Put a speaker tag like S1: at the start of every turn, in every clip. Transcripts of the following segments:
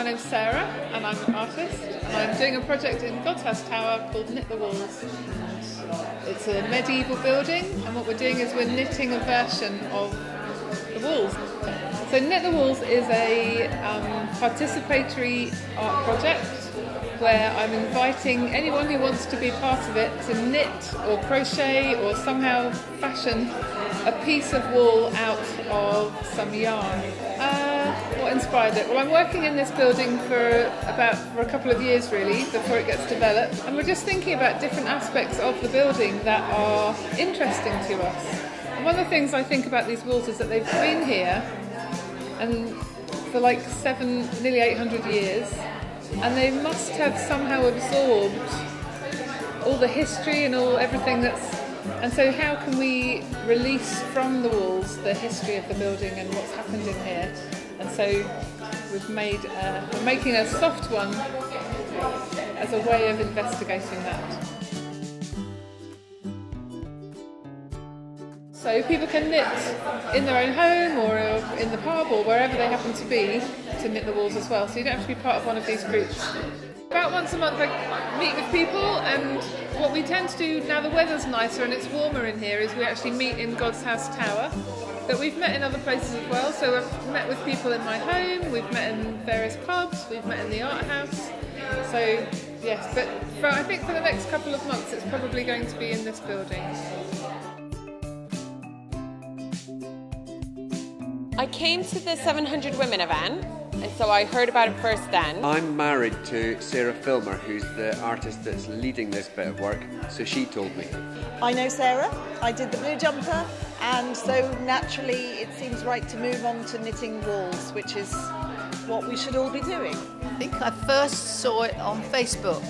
S1: my name's Sarah and I'm an artist and I'm doing a project in God's House Tower called Knit the Walls. It's a medieval building and what we're doing is we're knitting a version of the walls. So Knit the Walls is a um, participatory art project where I'm inviting anyone who wants to be part of it to knit or crochet or somehow fashion a piece of wall out of some yarn. Uh, what inspired it? Well, I'm working in this building for about for a couple of years really before it gets developed, and we're just thinking about different aspects of the building that are interesting to us. And one of the things I think about these walls is that they've been here and for like seven, nearly 800 years, and they must have somehow absorbed all the history and all everything that's. And so, how can we release from the walls the history of the building and what's happened in here? And so, we've made uh, we're making a soft one as a way of investigating that. So people can knit in their own home or in the pub or wherever they happen to be to knit the walls as well. So you don't have to be part of one of these groups. About once a month I meet with people and what we tend to do now the weather's nicer and it's warmer in here is we actually meet in God's House Tower. But we've met in other places as well. So I've met with people in my home, we've met in various pubs, we've met in the art house. So yes, but for, I think for the next couple of months it's probably going to be in this building.
S2: I came to the 700 Women event, so I heard about it first then.
S3: I'm married to Sarah Filmer, who's the artist that's leading this bit of work, so she told me.
S4: I know Sarah, I did the blue jumper, and so naturally it seems right to move on to knitting walls, which is what we should all be doing.
S5: I think I first saw it on Facebook.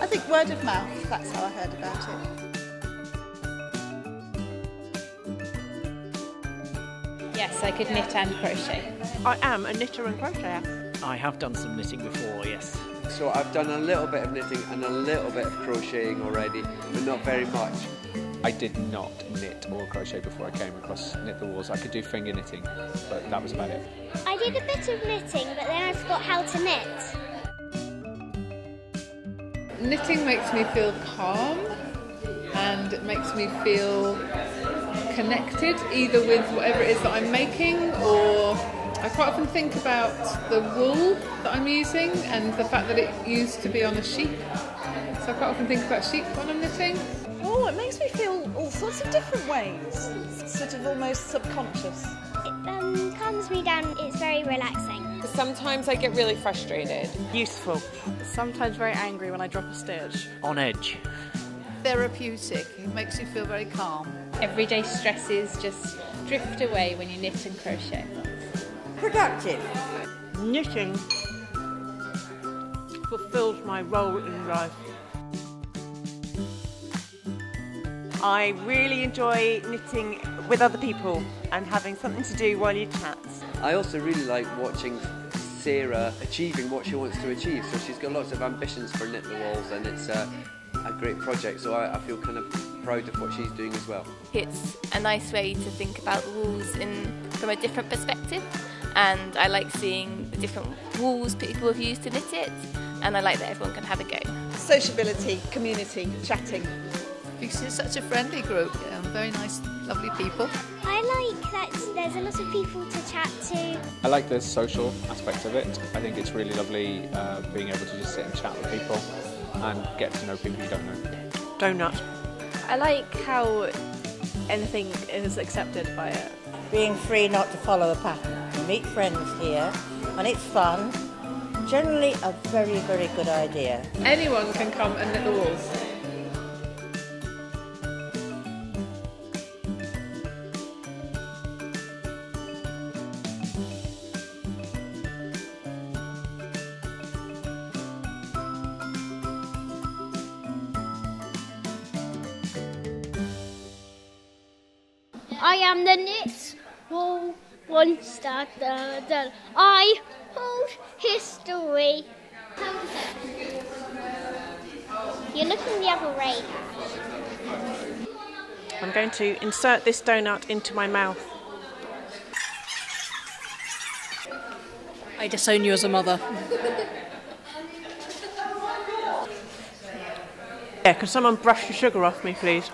S4: I think word of mouth, that's how I heard about it.
S6: Yes, I could knit and crochet.
S7: I am a knitter and crocheter.
S8: I have done some knitting before, yes.
S3: So I've done a little bit of knitting and a little bit of crocheting already, but not very much.
S9: I did not knit or crochet before I came across Knit the Walls. I could do finger knitting, but that was about it.
S10: I did a bit of knitting, but then I forgot how to knit.
S1: Knitting makes me feel calm and it makes me feel connected either with whatever it is that I'm making or I quite often think about the wool that I'm using and the fact that it used to be on a sheep. So I quite often think about sheep when I'm knitting.
S4: Oh, it makes me feel all sorts of different ways. It's sort of almost subconscious.
S10: It um, calms me down, it's very relaxing.
S2: Sometimes I get really frustrated.
S7: Useful. Sometimes very angry when I drop a stitch.
S8: On edge.
S5: Therapeutic. It makes you feel very calm.
S6: Everyday stresses just drift away when you knit and crochet.
S7: Productive. Knitting fulfills my role in life. I really enjoy knitting with other people and having something to do while you chat.
S3: I also really like watching Sarah achieving what she wants to achieve. So she's got lots of ambitions for Knit the Walls, and it's a, a great project. So I, I feel kind of proud of what she's doing as well.
S11: It's a nice way to think about the walls in from a different perspective, and I like seeing the different walls people have used to knit it, and I like that everyone can have a go.
S4: Sociability, community, chatting.
S5: Because it's such a friendly group, you know, very nice, lovely people.
S10: I like that there's a lot of people to chat to.
S9: I like the social aspect of it. I think it's really lovely uh, being able to just sit and chat with people and get to know people you don't know.
S7: Donut.
S12: I like how anything is accepted by it.
S13: Being free not to follow a pattern. You meet friends here and it's fun. Generally a very, very good idea.
S1: Anyone can come and knit the walls.
S10: I am the knit wool monster. Da, da. I hold history. You're looking the other way.
S7: I'm going to insert this donut into my mouth.
S14: I disown you as a mother.
S7: Yeah, can someone brush the sugar off me, please?